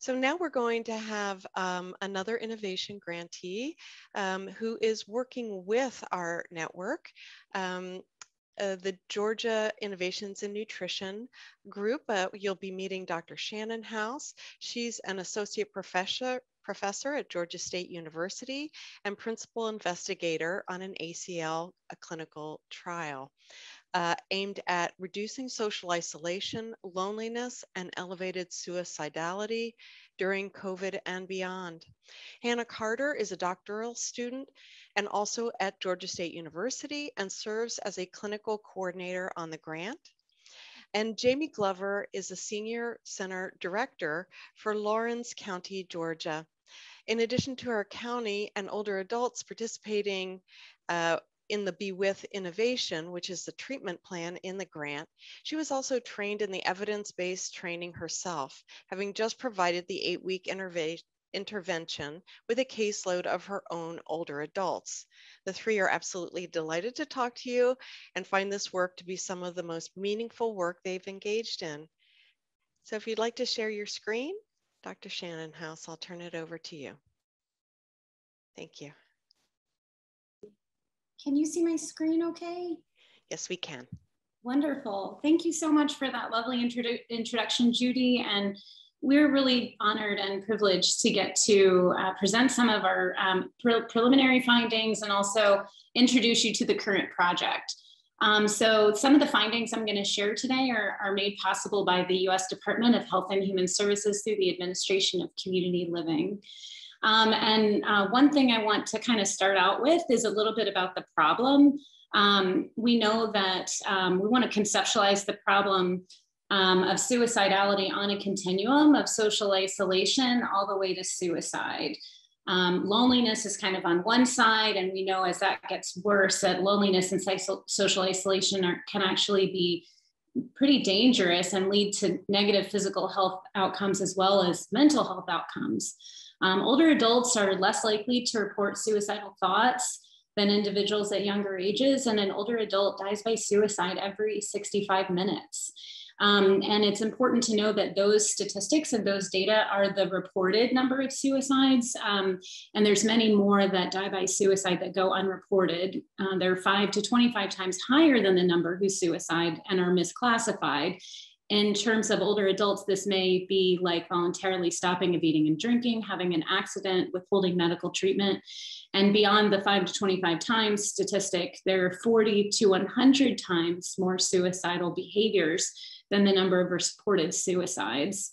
So now we're going to have um, another innovation grantee um, who is working with our network. Um, uh, the Georgia Innovations in Nutrition group. Uh, you'll be meeting Dr. Shannonhouse. She's an associate professor professor at Georgia State University and principal investigator on an ACL a clinical trial uh, aimed at reducing social isolation, loneliness, and elevated suicidality during COVID and beyond. Hannah Carter is a doctoral student and also at Georgia State University and serves as a clinical coordinator on the grant. And Jamie Glover is a senior center director for Laurens County, Georgia. In addition to our county and older adults participating uh, in the Be With Innovation, which is the treatment plan in the grant, she was also trained in the evidence based training herself, having just provided the eight week intervention with a caseload of her own older adults. The three are absolutely delighted to talk to you and find this work to be some of the most meaningful work they've engaged in. So if you'd like to share your screen, Dr. Shannonhouse, I'll turn it over to you. Thank you. Can you see my screen okay? Yes, we can. Wonderful. Thank you so much for that lovely introdu introduction, Judy. And we're really honored and privileged to get to uh, present some of our um, pre preliminary findings and also introduce you to the current project. Um, so some of the findings I'm going to share today are, are, made possible by the U.S. Department of Health and Human Services through the Administration of Community Living. Um, and uh, one thing I want to kind of start out with is a little bit about the problem. Um, we know that um, we want to conceptualize the problem um, of suicidality on a continuum of social isolation all the way to suicide. Um, loneliness is kind of on one side, and we know as that gets worse, that loneliness and social isolation are, can actually be pretty dangerous and lead to negative physical health outcomes as well as mental health outcomes. Um, older adults are less likely to report suicidal thoughts than individuals at younger ages, and an older adult dies by suicide every 65 minutes. Um, and it's important to know that those statistics and those data are the reported number of suicides. Um, and there's many more that die by suicide that go unreported. Uh, they're five to 25 times higher than the number who suicide and are misclassified. In terms of older adults, this may be like voluntarily stopping of eating and drinking, having an accident, withholding medical treatment. And beyond the five to 25 times statistic, there are 40 to 100 times more suicidal behaviors than the number of reported suicides.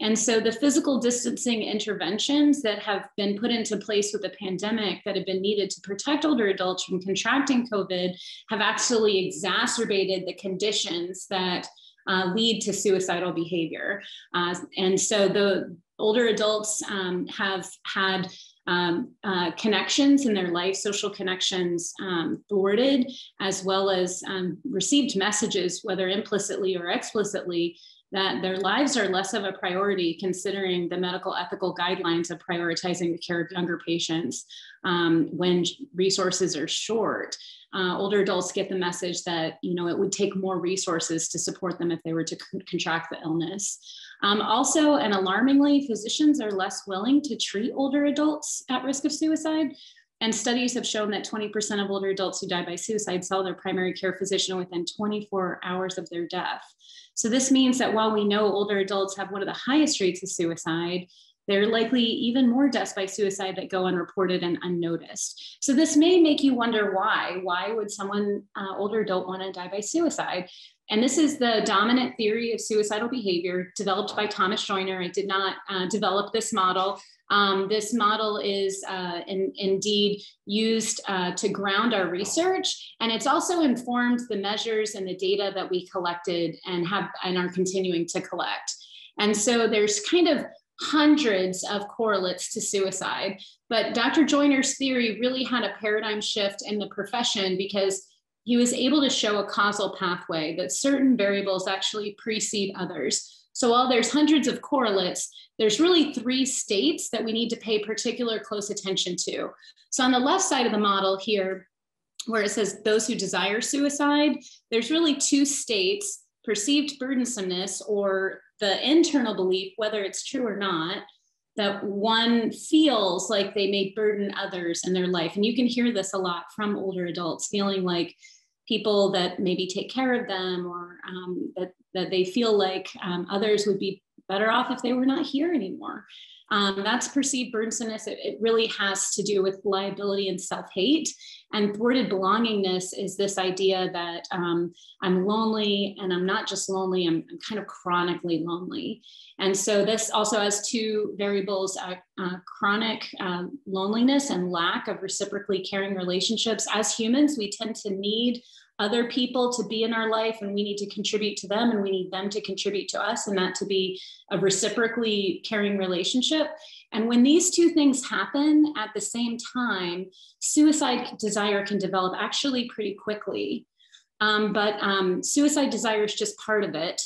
And so the physical distancing interventions that have been put into place with the pandemic that have been needed to protect older adults from contracting COVID have actually exacerbated the conditions that uh, lead to suicidal behavior. Uh, and so the older adults um, have had um, uh, connections in their life, social connections um, thwarted, as well as um, received messages, whether implicitly or explicitly, that their lives are less of a priority considering the medical ethical guidelines of prioritizing the care of younger patients um, when resources are short. Uh, older adults get the message that you know it would take more resources to support them if they were to contract the illness. Um, also, and alarmingly, physicians are less willing to treat older adults at risk of suicide. And studies have shown that 20% of older adults who die by suicide saw their primary care physician within 24 hours of their death. So this means that while we know older adults have one of the highest rates of suicide, there are likely even more deaths by suicide that go unreported and unnoticed. So this may make you wonder why. Why would someone uh, older adult want to die by suicide? And this is the dominant theory of suicidal behavior developed by Thomas Joiner. I did not uh, develop this model. Um, this model is uh, in, indeed used uh, to ground our research, and it's also informed the measures and the data that we collected and have and are continuing to collect. And so there's kind of hundreds of correlates to suicide, but Dr. Joiner's theory really had a paradigm shift in the profession because he was able to show a causal pathway that certain variables actually precede others. So while there's hundreds of correlates, there's really three states that we need to pay particular close attention to. So on the left side of the model here, where it says those who desire suicide, there's really two states, perceived burdensomeness or the internal belief, whether it's true or not, that one feels like they may burden others in their life. And you can hear this a lot from older adults feeling like people that maybe take care of them or um, that, that they feel like um, others would be better off if they were not here anymore. Um, that's perceived burdensomeness. It, it, really has to do with liability and self hate. And thwarted belongingness is this idea that um, I'm lonely and I'm not just lonely, I'm, I'm, kind of chronically lonely. And so this also has two variables uh, uh, chronic um, loneliness and lack of reciprocally caring relationships. As humans, we tend to need other people to be in our life and we need to contribute to them and we need them to contribute to us and that to be a reciprocally caring relationship. And when these two things happen at the same time suicide desire can develop actually pretty quickly. Um, but um, suicide desire is just part of it.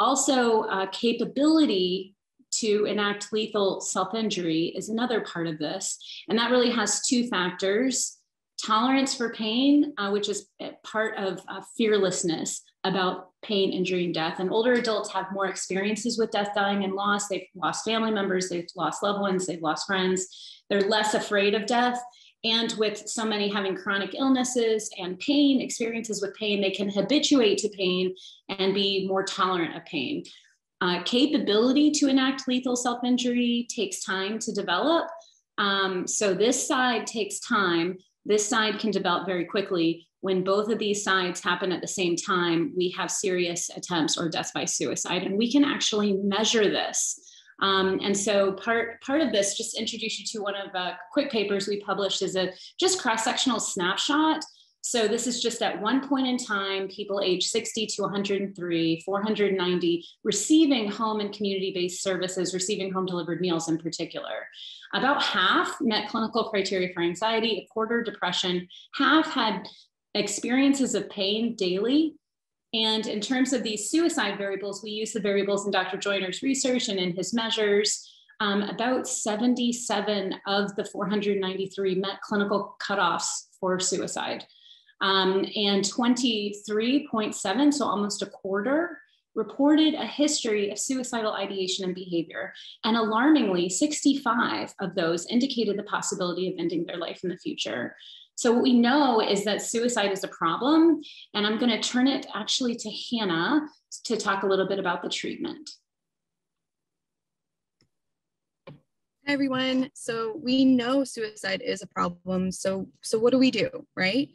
Also uh, capability to enact lethal self-injury is another part of this. And that really has two factors tolerance for pain, uh, which is part of uh, fearlessness about pain, injury, and death. And older adults have more experiences with death, dying, and loss. They've lost family members, they've lost loved ones, they've lost friends. They're less afraid of death. And with so many having chronic illnesses and pain, experiences with pain, they can habituate to pain and be more tolerant of pain. Uh, capability to enact lethal self injury takes time to develop. Um, so this side takes time this side can develop very quickly. When both of these sides happen at the same time, we have serious attempts or deaths by suicide, and we can actually measure this. Um, and so part part of this, just introduce you to one of the quick papers we published is a just cross-sectional snapshot. So this is just at one point in time, people age 60 to 103, 490, receiving home and community-based services, receiving home delivered meals in particular. About half met clinical criteria for anxiety, a quarter depression, half had experiences of pain daily. And in terms of these suicide variables, we use the variables in Dr. Joiner's research and in his measures. Um, about 77 of the 493 met clinical cutoffs for suicide. Um, and 23.7, so almost a quarter, reported a history of suicidal ideation and behavior. And alarmingly, 65 of those indicated the possibility of ending their life in the future. So, what we know is that suicide is a problem. And I'm going to turn it actually to Hannah to talk a little bit about the treatment. Hi everyone. So we know suicide is a problem. So so what do we do, right?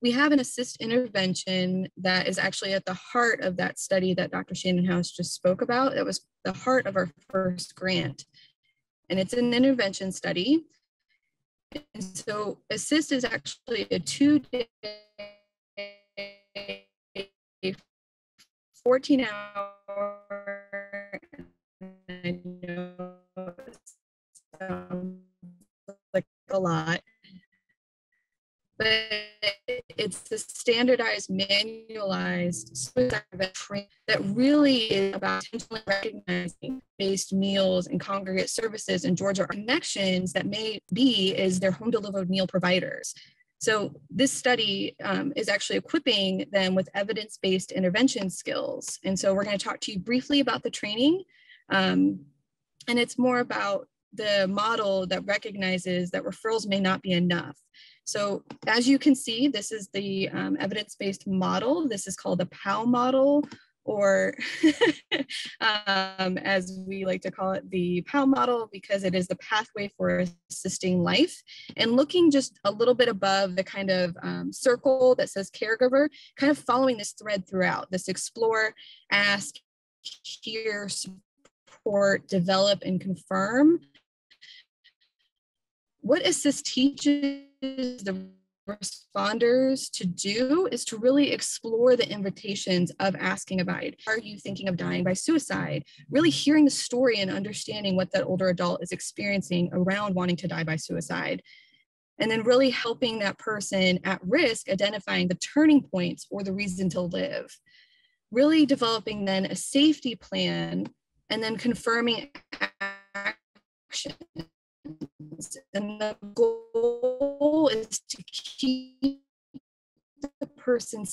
We have an ASIST intervention that is actually at the heart of that study that Dr. Shannonhouse just spoke about. It was the heart of our first grant. And it's an intervention study. And so ASIST is actually a two day, 14 hour, I know like a lot but it's the standardized, manualized suicide that really is about intentionally recognizing based meals and congregate services in Georgia connections that may be is their home delivered meal providers. So this study um, is actually equipping them with evidence-based intervention skills. And so we're going to talk to you briefly about the training. Um, and it's more about the model that recognizes that referrals may not be enough. So as you can see, this is the um, evidence-based model. This is called the PAL model, or um, as we like to call it, the PAL model, because it is the pathway for assisting life. And looking just a little bit above the kind of um, circle that says caregiver, kind of following this thread throughout, this explore, ask, hear, support, develop, and confirm. What ASIST teaches the responders to do is to really explore the invitations of asking about. Are you thinking of dying by suicide? Really hearing the story and understanding what that older adult is experiencing around wanting to die by suicide. And then really helping that person at risk identifying the turning points or the reason to live. Really developing then a safety plan and then confirming actions. and the goal is to keep the person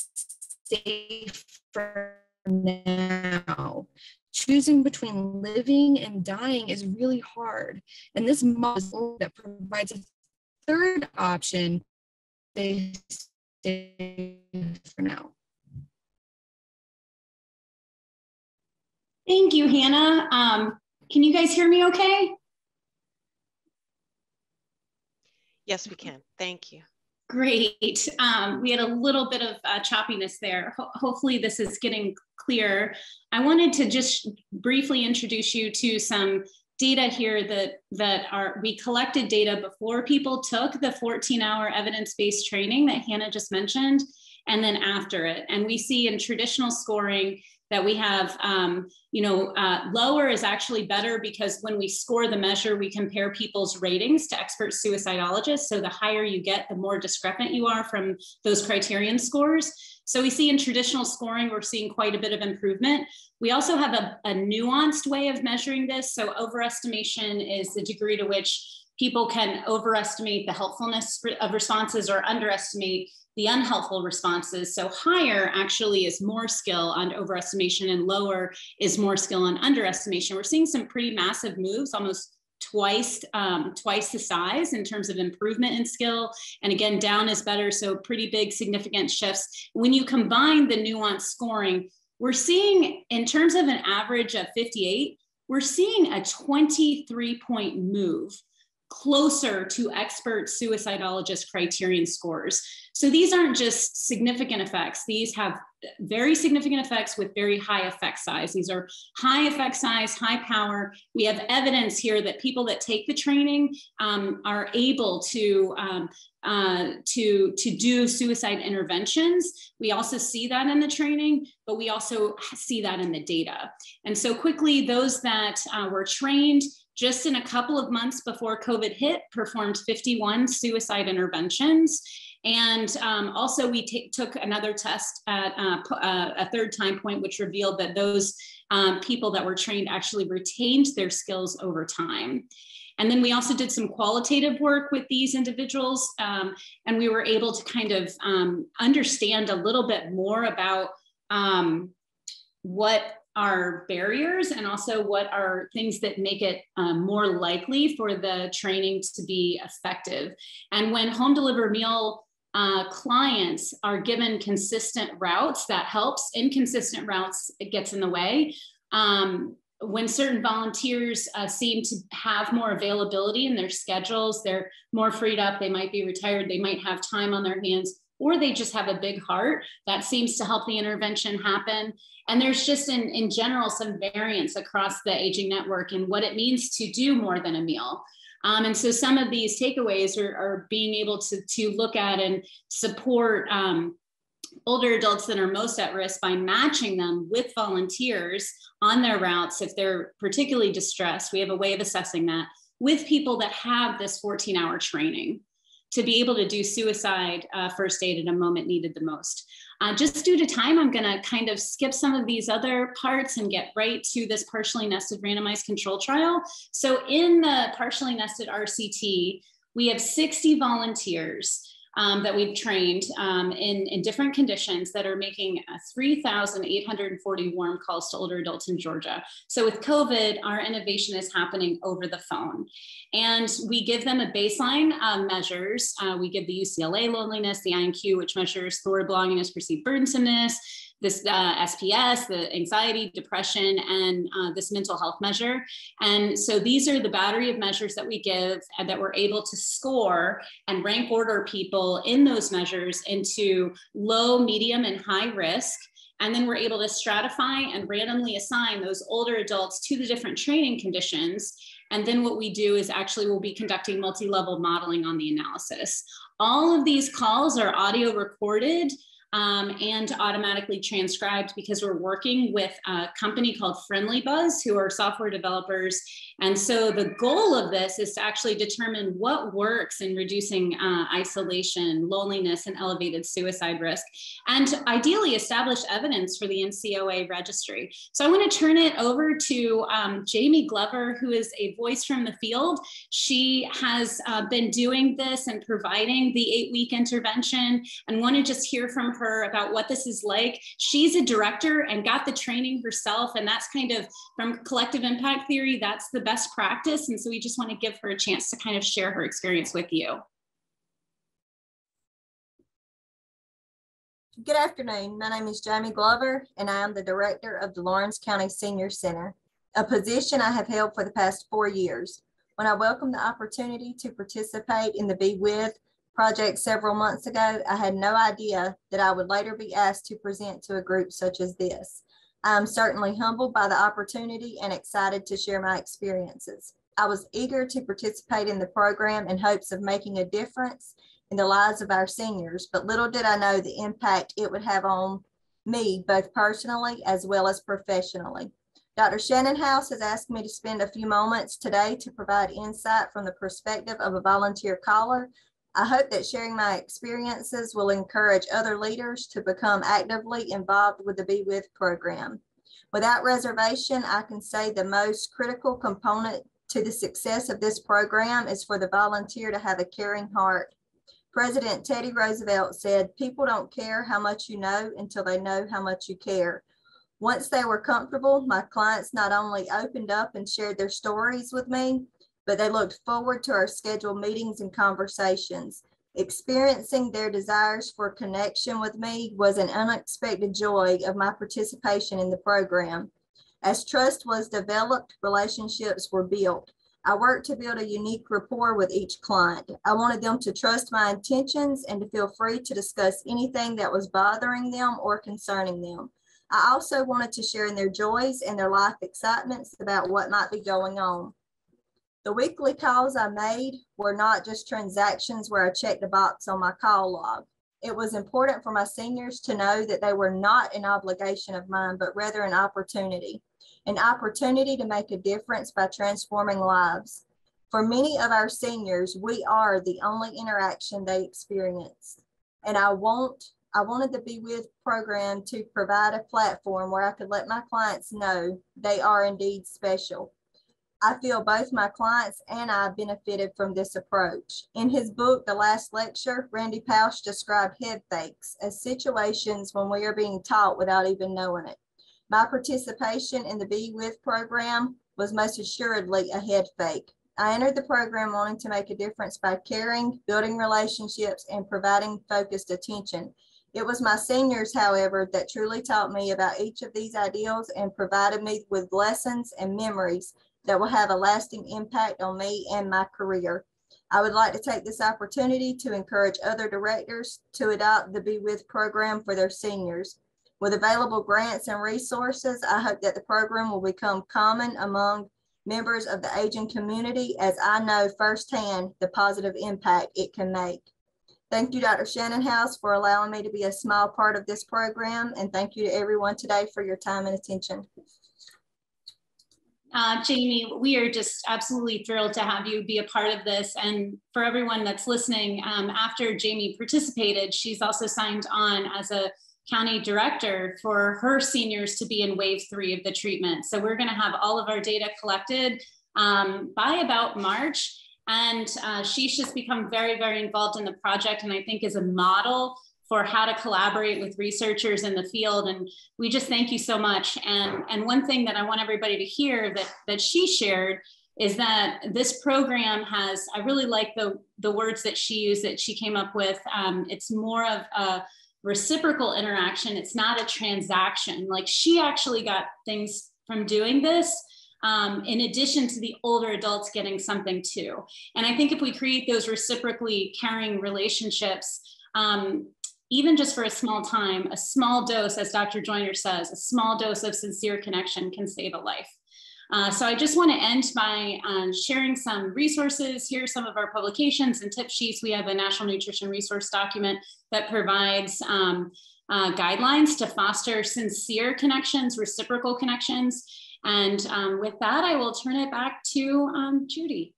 safe for now, choosing between living and dying is really hard. And this model that provides a third option, they stay for now. Thank you, Hannah. Um, can you guys hear me okay? Yes, we can. Thank you. Great. Um, we had a little bit of uh, choppiness there. Ho hopefully this is getting clear. I wanted to just briefly introduce you to some data here that, that are, we collected data before people took the 14 hour evidence-based training that Hannah just mentioned, and then after it. And we see in traditional scoring that we have, um, you know, uh, lower is actually better because when we score the measure, we compare people's ratings to expert suicidologists. So the higher you get, the more discrepant you are from those criterion scores. So we see in traditional scoring, we're seeing quite a bit of improvement. We also have a, a nuanced way of measuring this. So overestimation is the degree to which people can overestimate the helpfulness of responses or underestimate the unhelpful responses. So higher actually is more skill on overestimation and lower is more skill on underestimation. We're seeing some pretty massive moves, almost twice um, twice the size in terms of improvement in skill and again down is better so pretty big significant shifts when you combine the nuanced scoring we're seeing in terms of an average of 58 we're seeing a 23 point move closer to expert suicidologist criterion scores. So these aren't just significant effects. These have very significant effects with very high effect size. These are high effect size, high power. We have evidence here that people that take the training um, are able to, um, uh, to, to do suicide interventions. We also see that in the training, but we also see that in the data. And so quickly, those that uh, were trained just in a couple of months before COVID hit, performed 51 suicide interventions. And um, also, we took another test at uh, uh, a third time point, which revealed that those um, people that were trained actually retained their skills over time. And then we also did some qualitative work with these individuals, um, and we were able to kind of um, understand a little bit more about um, what are barriers and also what are things that make it um, more likely for the training to be effective. And when home deliver meal uh, clients are given consistent routes, that helps. Inconsistent routes, it gets in the way. Um, when certain volunteers uh, seem to have more availability in their schedules, they're more freed up, they might be retired, they might have time on their hands, or they just have a big heart, that seems to help the intervention happen. And there's just in, in general some variance across the aging network and what it means to do more than a meal. Um, and so some of these takeaways are, are, being able to, to look at and support um, older adults that are most at risk by matching them with volunteers on their routes if they're particularly distressed. We have a way of assessing that with people that have this 14 hour training to be able to do suicide uh, first aid at a moment needed the most. Uh, just due to time, I'm going to kind of skip some of these other parts and get right to this partially nested randomized control trial. So in the partially nested RCT, we have 60 volunteers um, that we've trained um, in, in different conditions that are making uh, 3,840 warm calls to older adults in Georgia. So with COVID, our innovation is happening over the phone. And we give them a baseline uh, measures. Uh, we give the UCLA loneliness, the INQ, which measures thwarted belongingness, perceived burdensomeness, this uh, SPS, the anxiety, depression, and uh, this mental health measure. And so these are the battery of measures that we give and that we're able to score and rank order people in those measures into low, medium, and high risk. And then we're able to stratify and randomly assign those older adults to the different training conditions. And then what we do is actually we'll be conducting multi-level modeling on the analysis. All of these calls are audio recorded um, and automatically transcribed because we're working with a company called Friendly Buzz, who are software developers, And so the goal of this is to actually determine what works in reducing uh, isolation, loneliness, and elevated suicide risk, and ideally establish evidence for the NCOA registry. So I want to turn it over to um, Jamie Glover, who is a voice from the field. She has uh, been doing this and providing the eight week intervention and want to just hear from her about what this is like. She's a director and got the training herself. And that's kind of from collective impact theory, that's the best practice. And so we just want to give her a chance to kind of share her experience with you. Good afternoon. My name is Jamie Glover, and I am the director of the Laurens County Senior Center, a position I have held for the past four years. When I welcomed the opportunity to participate in the Be With project several months ago, I had no idea that I would later be asked to present to a group such as this. I'm certainly humbled by the opportunity and excited to share my experiences. I was eager to participate in the program in hopes of making a difference in the lives of our seniors, but little did I know the impact it would have on me, both personally as well as professionally. Dr. Shannonhouse has asked me to spend a few moments today to provide insight from the perspective of a volunteer caller I hope that sharing my experiences will encourage other leaders to become actively involved with the Be With program. Without reservation, I can say the most critical component to the success of this program is for the volunteer to have a caring heart. President Teddy Roosevelt said, people don't care how much you know until they know how much you care. Once they were comfortable, my clients not only opened up and shared their stories with me, but they looked forward to our scheduled meetings and conversations. Experiencing their desires for connection with me was an unexpected joy of my participation in the program. As trust was developed, relationships were built. I worked to build a unique rapport with each client. I wanted them to trust my intentions and to feel free to discuss anything that was bothering them or concerning them. I also wanted to share in their joys and their life excitements about what might be going on. The weekly calls I made were not just transactions where I checked a box on my call log. It was important for my seniors to know that they were not an obligation of mine, but rather an opportunity, an opportunity to make a difference by transforming lives. For many of our seniors, we are the only interaction they experience. And I want I wanted the Be With program to provide a platform where I could let my clients know they are indeed special. I feel both my clients and I benefited from this approach. In his book, The Last Lecture, Randy Pausch described head fakes as situations when we are being taught without even knowing it. My participation in the Be With program was most assuredly a head fake. I entered the program wanting to make a difference by caring, building relationships, and providing focused attention. It was my seniors, however, that truly taught me about each of these ideals and provided me with lessons and memories that will have a lasting impact on me and my career. I would like to take this opportunity to encourage other directors to adopt the Be With program for their seniors. With available grants and resources, I hope that the program will become common among members of the aging community as I know firsthand the positive impact it can make. Thank you, Dr. Shannonhouse, for allowing me to be a small part of this program. And thank you to everyone today for your time and attention. Uh, Jamie, we are just absolutely thrilled to have you be a part of this. And for everyone that's listening, um, after Jamie participated, she's also signed on as a county director for her seniors to be in wave three of the treatment. So we're going to have all of our data collected um, by about March. And uh, she's just become very, very involved in the project and I think is a model for how to collaborate with researchers in the field. And we just thank you so much. And, and one thing that I want everybody to hear that, that she shared is that this program has, I really like the, the words that she used that she came up with. Um, it's more of a reciprocal interaction. It's not a transaction. Like she actually got things from doing this um, in addition to the older adults getting something too. And I think if we create those reciprocally caring relationships, um, even just for a small time, a small dose, as Dr. Joiner says, a small dose of sincere connection can save a life. Uh, so I just want to end by uh, sharing some resources. Here are some of our publications and tip sheets. We have a National Nutrition Resource document that provides um, uh, guidelines to foster sincere connections, reciprocal connections. And um, with that, I will turn it back to um, Judy.